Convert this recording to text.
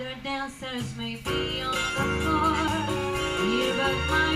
Other dancers may be on the floor. Here but my